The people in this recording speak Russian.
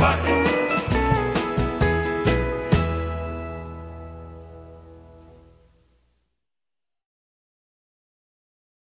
What?